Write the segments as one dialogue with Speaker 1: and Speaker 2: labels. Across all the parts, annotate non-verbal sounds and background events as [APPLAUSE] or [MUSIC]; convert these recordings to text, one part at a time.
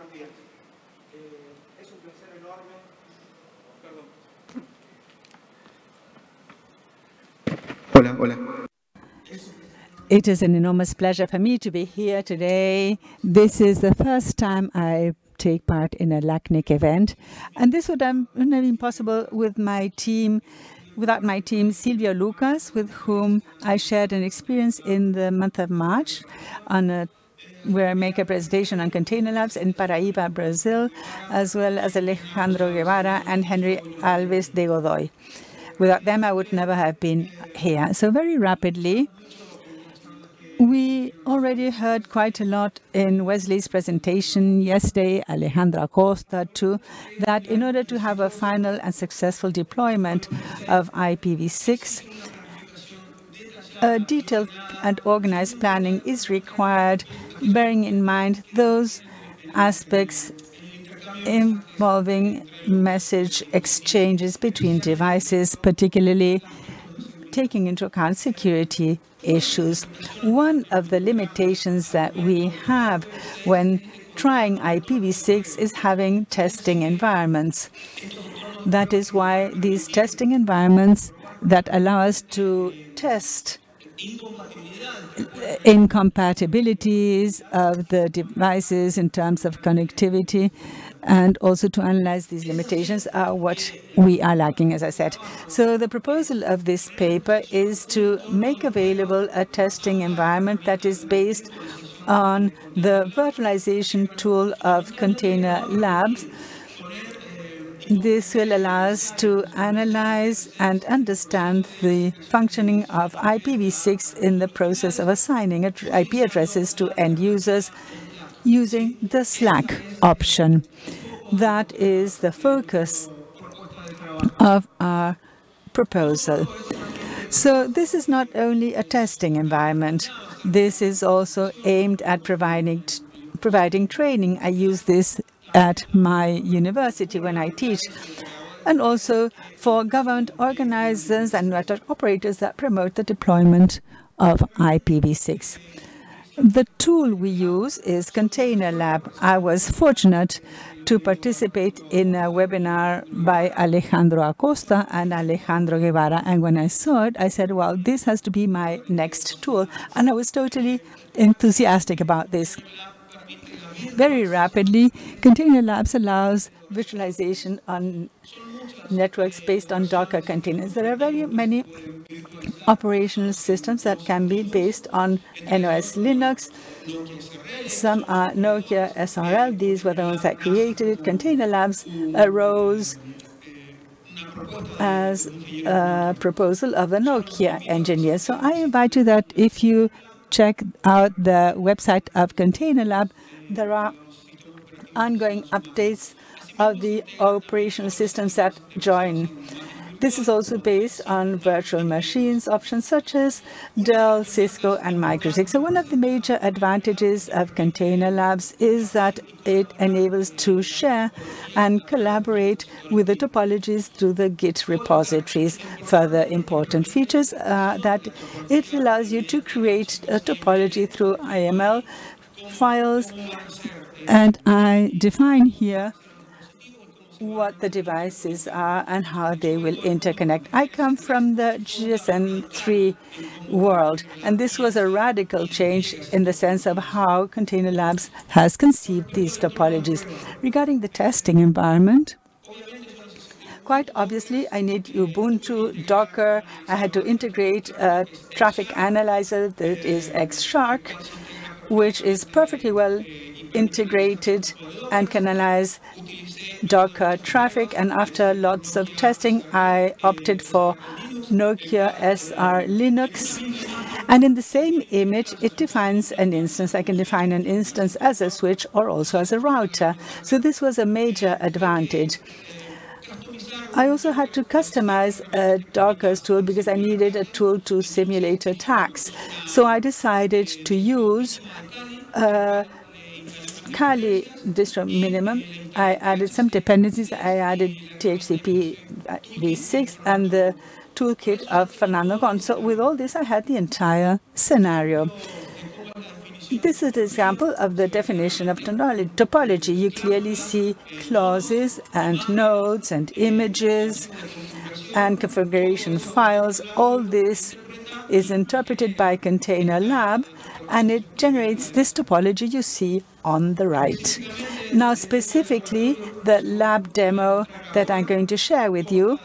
Speaker 1: buenos días. Eh, es un placer enorme. Perdón. [LAUGHS] Hola, hola.
Speaker 2: It is an enormous pleasure for me to be here today. This is the first time I take part in a LACNIC event, and this would have been possible with my team without my team, Silvio Lucas, with whom I shared an experience in the month of March on a I make a presentation on container labs in Paraíba, Brazil, as well as Alejandro Guevara and Henry Alves de Godoy. Without them, I would never have been here. So very rapidly, we already heard quite a lot in Wesley's presentation yesterday, Alejandro Acosta too, that in order to have a final and successful deployment of IPv6, a detailed and organized planning is required, bearing in mind those aspects involving message exchanges between devices, particularly taking into account security issues. One of the limitations that we have when trying IPv6 is having testing environments. That is why these testing environments that allow us to test incompatibilities of the devices in terms of connectivity and also to analyze these limitations are what we are lacking, as I said. So the proposal of this paper is to make available a testing environment that is based on the virtualization tool of Container Labs. This will allow us to analyze and understand the functioning of IPv6 in the process of assigning IP addresses to end users using the SLAAC option. That is the focus of our proposal. So this is not only a testing environment, this is also aimed at providing, providing training. I use this at my university when I teach, and also for government organizers and network operators that promote the deployment of IPv6. The tool we use is Container Lab. I was fortunate to participate in a webinar by Alejandro Acosta and Alejandro Guevara. And when I saw it, I said, well, this has to be my next tool. And I was totally enthusiastic about this. Very rapidly, Container Labs allows visualization on networks based on Docker containers. There are very many operational systems that can be based on NOS Linux. Some are Nokia SRL. These were the ones that created it. Container Labs arose as a proposal of the Nokia engineers. So I invite you that if you check out the website of Container Lab, there are ongoing updates of the operational systems that join. This is also based on virtual machines options such as Dell, Cisco, and MikroTik. So one of the major advantages of Container Labs is that it enables to share and collaborate with the topologies through the Git repositories. Further important features are that it allows you to create a topology through YAML files. And I define here what the devices are and how they will interconnect. I come from the GNS3 world, and this was a radical change in the sense of how Container Labs has conceived these topologies. Regarding the testing environment, quite obviously, I need Ubuntu, Docker. I had to integrate a traffic analyzer that is Edgeshark, which is perfectly well integrated and can analyze Docker traffic. And after lots of testing, I opted for Nokia SR Linux. And in the same image, it defines an instance. I can define an instance as a switch or also as a router. So this was a major advantage. I also had to customize a Docker tool because I needed a tool to simulate attacks. So I decided to use uh, Kali distro minimum, I added some dependencies. I added DHCP v6 uh, and the toolkit of Fernando Gont. So with all this, I had the entire scenario. This is an example of the definition of topology. You clearly see clauses and nodes and images and configuration files. All this is interpreted by Container Lab, and it generates this topology you see on the right. Now, specifically, the lab demo that I'm going to share with you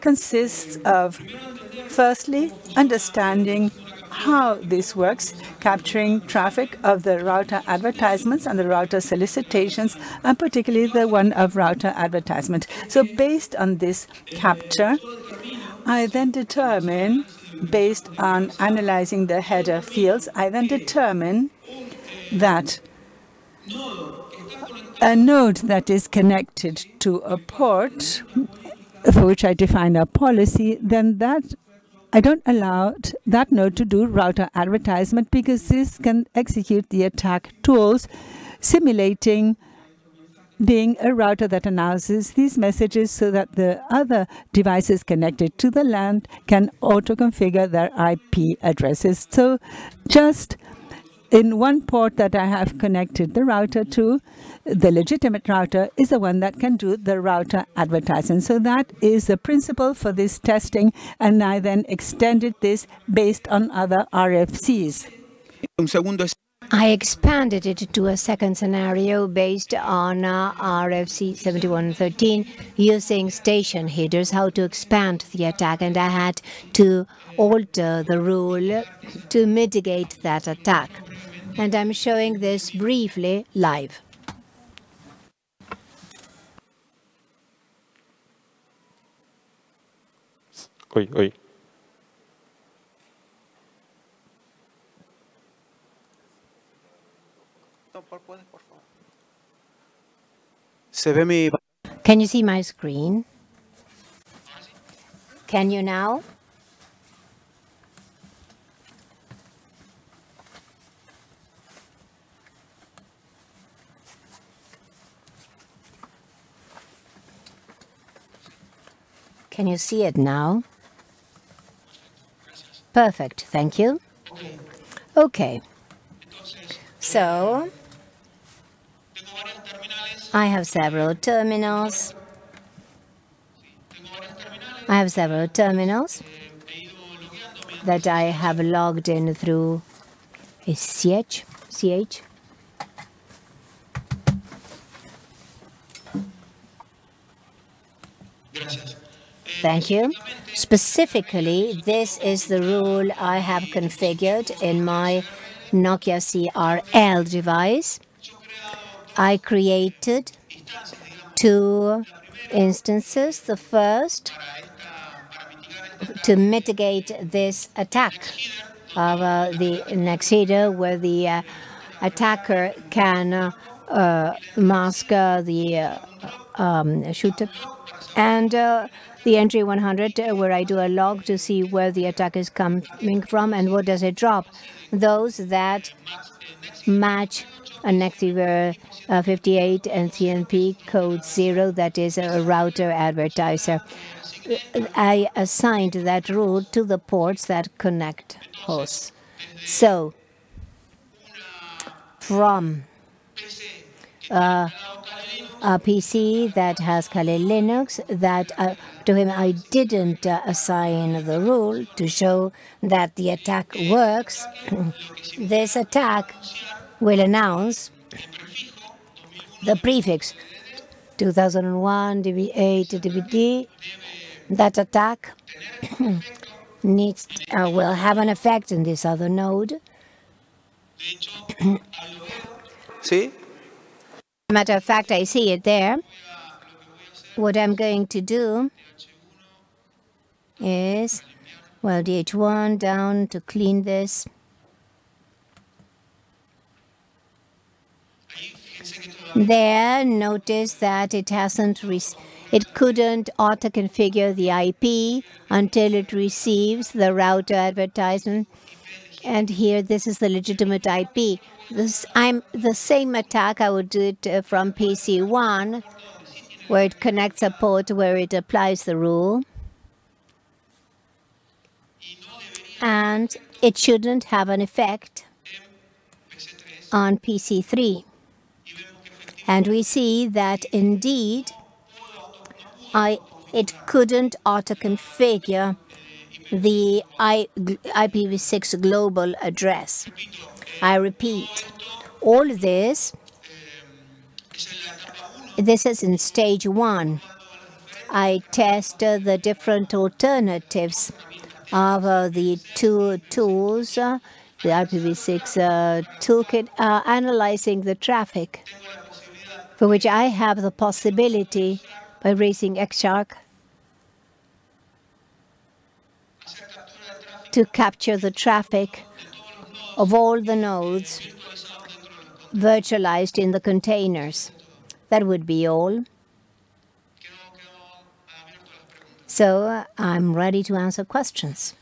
Speaker 2: consists of, firstly, understanding how this works, capturing traffic of the router advertisements and the router solicitations, and particularly the one of router advertisement. So based on this capture, I then determine, based on analyzing the header fields, I then determine that a node that is connected to a port for which I define a policy, then that I don't allow that node to do router advertisement because this can execute the attack tools simulating being a router that announces these messages so that the other devices connected to the LAN can auto-configure their IP addresses. So just in one port that I have connected the router to, the legitimate router is the one that can do the router advertising. So that is the principle for this testing, and I then extended this based on other RFCs.
Speaker 3: I expanded it to a second scenario based on uh, RFC 7113 using extension headers, how to expand the attack, and I had to alter the rule to mitigate that attack. And I'm showing this briefly live.
Speaker 4: Oi, oi.
Speaker 1: ¿Se ve mi...
Speaker 3: Can you see my screen? Can you now? Can you see it now? Perfect, thank you. Okay. So, I have several terminals. I have several terminals that I have logged in through a CH. CH. Thank you. Specifically, this is the rule I have configured in my Nokia SRL device. I created two instances. The first, to mitigate this attack of uh, the header, where the uh, attacker can uh, uh mask uh, the uh, um, shooter. And the entry 100, where I do a log to see where the attack is coming from and what does it drop. Those that match an Next Header uh, 58 and ICMP code 0, that is a router advertiser. I assigned that rule to the ports that connect hosts. So, from uh, a PC that has Kali Linux that uh, to him I didn't uh, assign the rule to show that the attack works. [CLEARS THROAT] this attack will announce the prefix 2001 DB8 DBD. That attack [COUGHS] needs uh, will have an effect in this other node. [COUGHS]
Speaker 1: See?
Speaker 3: Matter of fact, I see it there. What I'm going to do is, well, DH1 down to clean this. There, notice that it hasn't, it couldn't auto-configure the IP until it receives the router advertisement. And here, this is the legitimate IP. This, I'm the same attack. I would do it uh, from PC1, where it connects a port where it applies the rule. And it shouldn't have an effect on PC3. And we see that indeed I, it couldn't auto-configure the I, IPv6 global address. I repeat, all this, this is in stage one. I test uh, the different alternatives of uh, the two tools, uh, the IPv6 uh, toolkit, uh, analyzing the traffic, for which I have the possibility by raising Edgeshark to capture the traffic of all the nodes virtualized in the containers. That would be all. So uh, I'm ready to answer questions.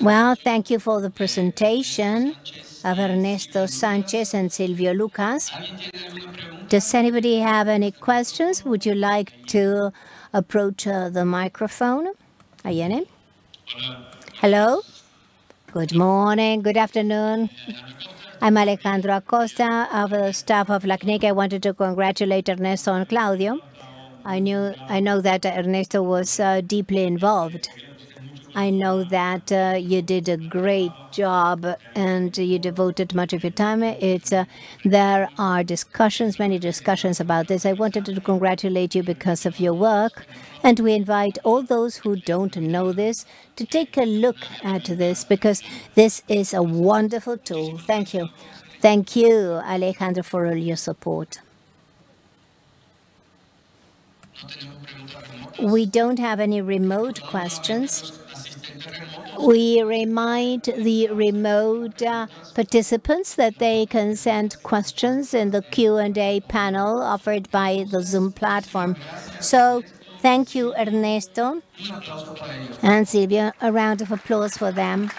Speaker 3: Well, thank you for the presentation of Ernesto Sanchez and Silvio Lucas. Does anybody have any questions? Would you like to approach uh, the microphone? Ayene? Hello? Good morning, good afternoon. I'm Alejandro Acosta of the staff of LACNIC. I wanted to congratulate Ernesto and Claudio. I knew I know that Ernesto was uh, deeply involved I know that uh, you did a great job and you devoted much of your time. It's uh, there are discussions, many discussions about this. I wanted to congratulate you because of your work, and we invite all those who don't know this to take a look at this because this is a wonderful tool. Thank you. Thank you, Alejandro, for all your support. We don't have any remote questions. We remind the remote uh, participants that they can send questions in the Q&A panel offered by the Zoom platform. So thank you, Ernesto and Silvia. A round of applause for them.